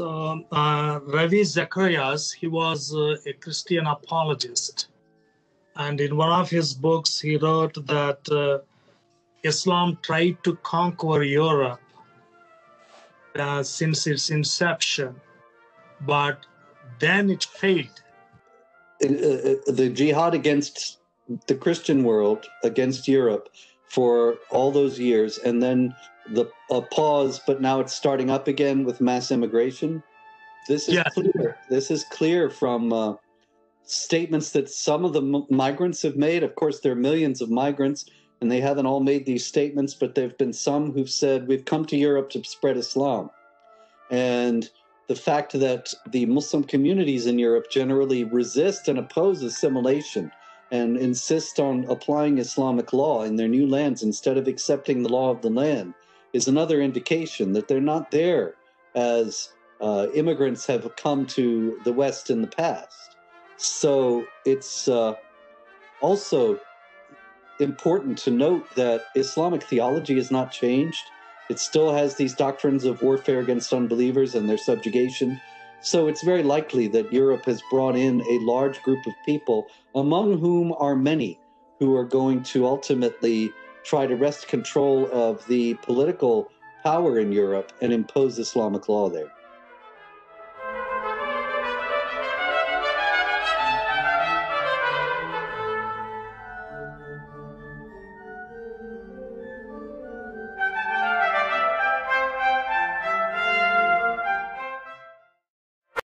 uh, Ravi Zacharias, he was uh, a Christian apologist. And in one of his books, he wrote that uh, Islam tried to conquer Europe uh, since its inception, but then it failed. Uh, uh, the jihad against the Christian world, against Europe, for all those years, and then the a pause, but now it's starting up again with mass immigration. This is Yeah. clear. This is clear from uh, statements that some of the m- migrants have made. Of course, there are millions of migrants, and they haven't all made these statements, but there have been some who've said, We've come to Europe to spread Islam. And the fact that the Muslim communities in Europe generally resist and oppose assimilation and insist on applying Islamic law in their new lands instead of accepting the law of the land is another indication that they're not there as uh, immigrants have come to the West in the past. So it's uh, also important to note that Islamic theology has not changed. It still has these doctrines of warfare against unbelievers and their subjugation. So it's very likely that Europe has brought in a large group of people, among whom are many who are going to ultimately try to wrest control of the political power in Europe and impose Islamic law there.